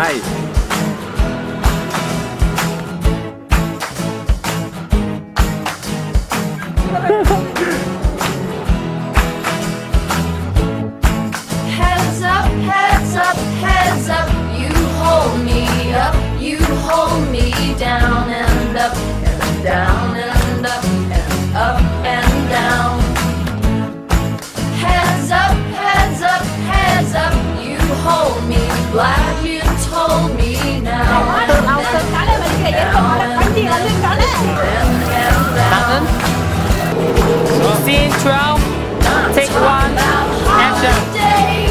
Bye. Ha ha ha!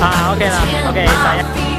啊，ok 了，ok，打呀。